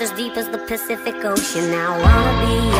as deep as the Pacific Ocean. Now I wanna be.